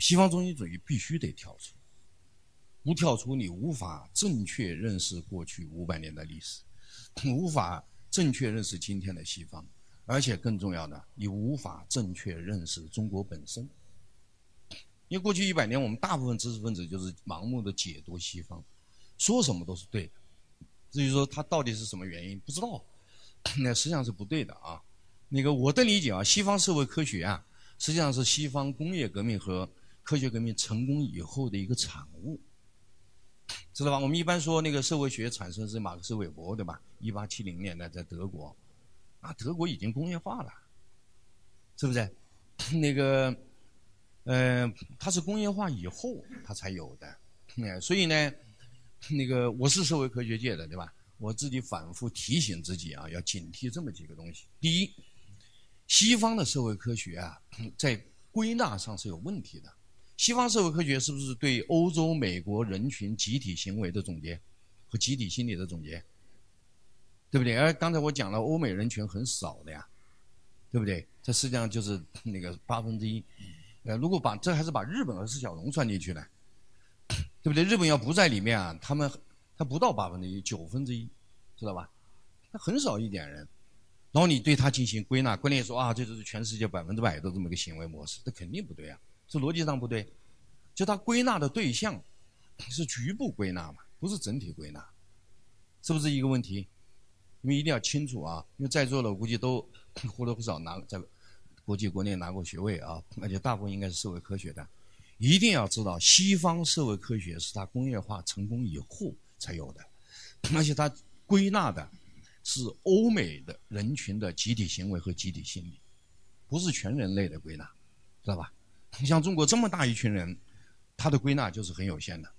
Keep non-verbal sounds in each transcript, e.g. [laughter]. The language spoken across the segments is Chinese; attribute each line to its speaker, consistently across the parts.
Speaker 1: 西方中心主义必须得跳出，不跳出你无法正确认识过去五百年的历史，无法正确认识今天的西方，而且更重要的，你无法正确认识中国本身。因为过去一百年，我们大部分知识分子就是盲目的解读西方，说什么都是对的。至于说它到底是什么原因，不知道，[coughs] 那实际上是不对的啊。那个我的理解啊，西方社会科学啊，实际上是西方工业革命和科学革命成功以后的一个产物，知道吧？我们一般说那个社会学产生是马克思韦伯，对吧？一八七零年代在德国，啊，德国已经工业化了，是不是？[clears throat] 那个，呃，它是工业化以后它才有的，哎，所以呢。那个我是社会科学界的，对吧？我自己反复提醒自己啊，要警惕这么几个东西。第一，西方的社会科学啊，[clears throat] 在归纳上是有问题的。西方社会科学是不是对欧洲、美国人群集体行为的总结和集体心理的总结？对不对？而刚才我讲了，欧美人群很少的呀，对不对？这实际上就是 [clears throat] 那个八分之一。呃，如果把这还是把日本和释小龙算进去呢？[clears throat] 对不对？日本要不在里面啊，他们他不到八分之一，九分之一，知道吧？他很少一点人，然后你对他进行归纳，关键说啊，这就是全世界百分之百的这么一个行为模式，这肯定不对啊，这逻辑上不对。就他归纳的对象是局部归纳嘛，不是整体归纳，是不是一个问题？你们一定要清楚啊，因为在座的我估计都 [coughs] 或多或少拿在国际国内拿过学位啊，而且大部分应该是社会科学的。一定要知道，西方社会科学是它工业化成功以后才有的，而且它归纳的是欧美的人群的集体行为和集体心理，不是全人类的归纳，知道吧？你像中国这么大一群人，他的归纳就是很有限的，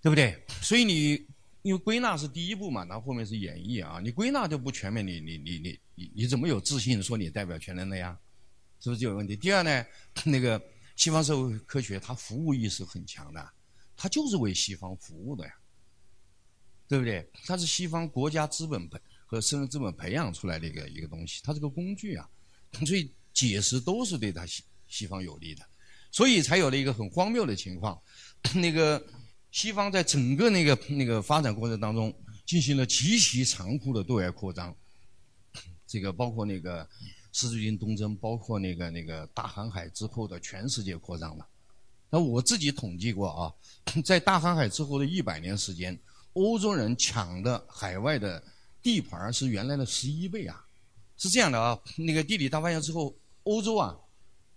Speaker 1: 对不对？所以你因为归纳是第一步嘛，然后后面是演绎啊，你归纳就不全面，你你你你你你怎么有自信说你代表全人类呀？是不是就有问题？第二呢，那个。西方社会科学，它服务意识很强的，它就是为西方服务的呀，对不对？它是西方国家资本培和私人资本培养出来的一个一个东西，它是个工具啊，所以解释都是对它西西方有利的，所以才有了一个很荒谬的情况，[coughs] 那个西方在整个那个那个发展过程当中进行了极其残酷的对外扩张，这个包括那个。十字军东征，包括那个那个大航海之后的全世界扩张了。那我自己统计过啊，[coughs] 在大航海之后的一百年时间，欧洲人抢的海外的地盘是原来的十一倍啊。是这样的啊，那个地理大发现之后，欧洲啊，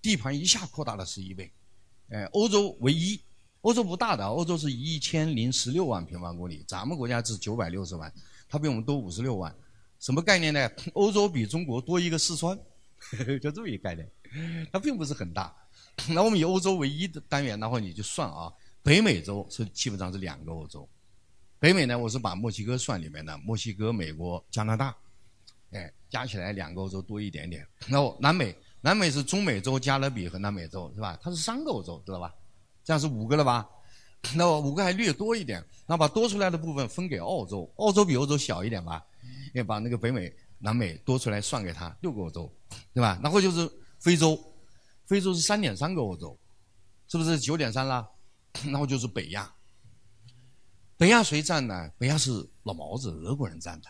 Speaker 1: 地盘一下扩大了十一倍。哎，欧洲唯一，欧洲不大的，欧洲是一千零十六万平方公里，咱们国家是九百六十万，它比我们多五十六万。什么概念呢？欧洲比中国多一个四川，[laughs] 就这么一个概念，它并不是很大。那我们以欧洲为一的单元，然后你就算啊，北美洲是基本上是两个欧洲。北美呢，我是把墨西哥算里面的，墨西哥、美国、加拿大，哎，加起来两个欧洲多一点点。那南美，南美是中美洲、加勒比和南美洲，是吧？它是三个欧洲，知道吧？这样是五个了吧？[laughs] 那五个还略多一点，那把多出来的部分分给澳洲，澳洲比欧洲小一点吧？也把那个北美、南美多出来算给他六个欧洲，对吧？然后就是非洲，非洲是三点三个欧洲，是不是九点三啦？[coughs] 然后就是北亚，北亚谁占呢？北亚是老毛子俄国人占的。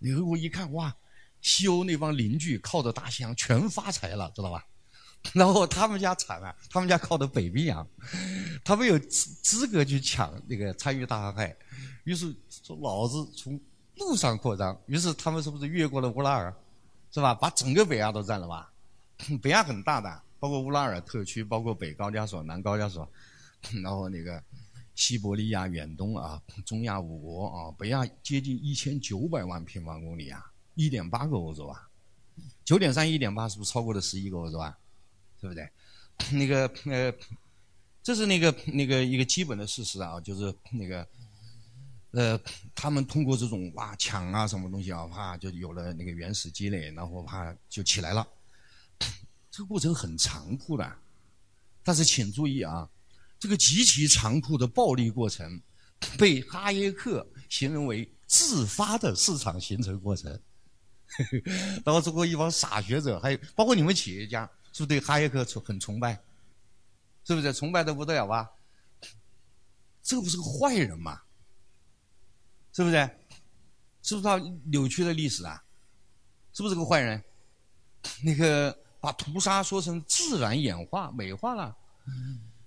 Speaker 1: 你俄国一看哇，西欧那帮邻居靠着大西洋全发财了，知道吧？[laughs] 然后他们家惨了，他们家靠的北冰洋，他没有资资格去抢那个参与大航海，于是说老子从。陆上扩张，于是他们是不是越过了乌拉尔，是吧？把整个北亚都占了吧？[coughs] 北亚很大的，包括乌拉尔特区，包括北高加索、南高加索，然后那个西伯利亚、远东啊，中亚五国啊，北亚接近一千九百万平方公里啊，一点八个欧洲啊，九点三一点八是不是超过了十一个欧洲啊？对不对？[coughs] 那个呃，这是那个那个一个基本的事实啊，就是那个。呃，他们通过这种哇抢啊什么东西啊，啪就有了那个原始积累，然后啪就起来了。[coughs] 这个过程很残酷的，但是请注意啊，这个极其残酷的暴力过程，[coughs] 被哈耶克形容为自发的市场形成过程。[laughs] 然后中国一帮傻学者，还有包括你们企业家，是不是对哈耶克崇很崇拜？是不是崇拜的不得了吧？这个不是个坏人吗？是不是？是不是他扭曲了历史啊？是不是个坏人？那个把屠杀说成自然演化、美化了，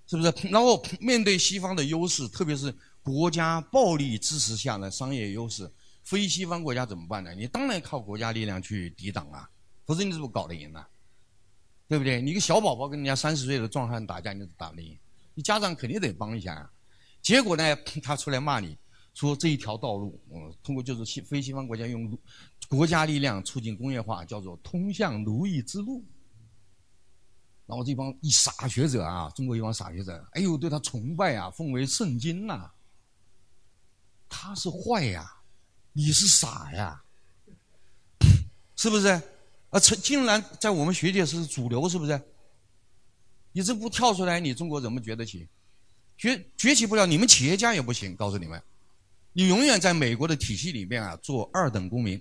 Speaker 1: 是不是？然后面对西方的优势，特别是国家暴力支持下的商业优势，非西方国家怎么办呢？你当然靠国家力量去抵挡啊，否则你怎么搞得赢呢？对不对？你个小宝宝跟人家三十岁的壮汉打架，你怎打不赢，你家长肯定得帮一下啊。结果呢，他出来骂你。说这一条道路，嗯，通过就是西非西方国家用国家力量促进工业化，叫做通向奴役之路。然后这帮一傻学者啊，中国一帮傻学者，哎呦，对他崇拜啊，奉为圣经呐。他是坏呀，你是傻呀，是不是？啊，成竟然在我们学界是主流，是不是？你这不跳出来，你中国怎么崛得起？崛崛起不了，你们企业家也不行，告诉你们。你永远在美国的体系里面啊，做二等公民，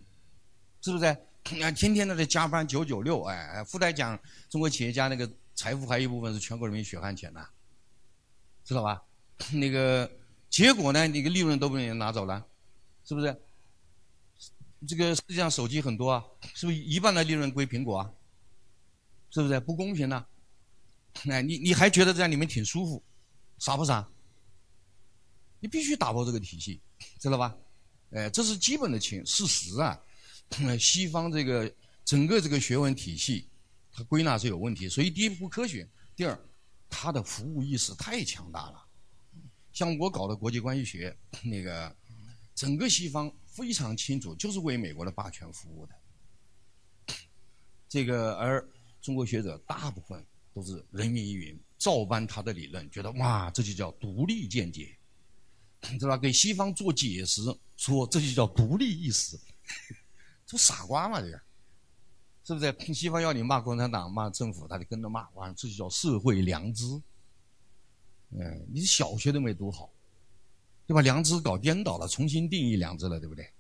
Speaker 1: 是不是？啊，天天都在加班九九六，哎，附带讲中国企业家那个财富还有一部分是全国人民血汗钱呐，知道吧？[coughs] 那个结果呢，那个利润都被人拿走了，是不是？这个世界上手机很多啊，是不是一半的利润归苹果啊？是不是不公平呢？哎，你你还觉得在里面挺舒服，傻不傻？你必须打破这个体系。知道吧？哎，这是基本的情事实啊。西方这个整个这个学问体系，它归纳是有问题。所以第一不科学，第二，它的服务意识太强大了。像我搞的国际关系学，那个整个西方非常清楚，就是为美国的霸权服务的。这个而中国学者大部分都是人云亦云，照搬他的理论，觉得哇，这就叫独立见解。[coughs] 知道吧？给西方做解释，说这就叫独立意识，这傻瓜嘛？这个是不是？西方要你骂共产党、骂政府，他就跟着骂，哇，这就叫社会良知。嗯，你小学都没读好，对吧？良知搞颠倒了，重新定义良知了，对不对？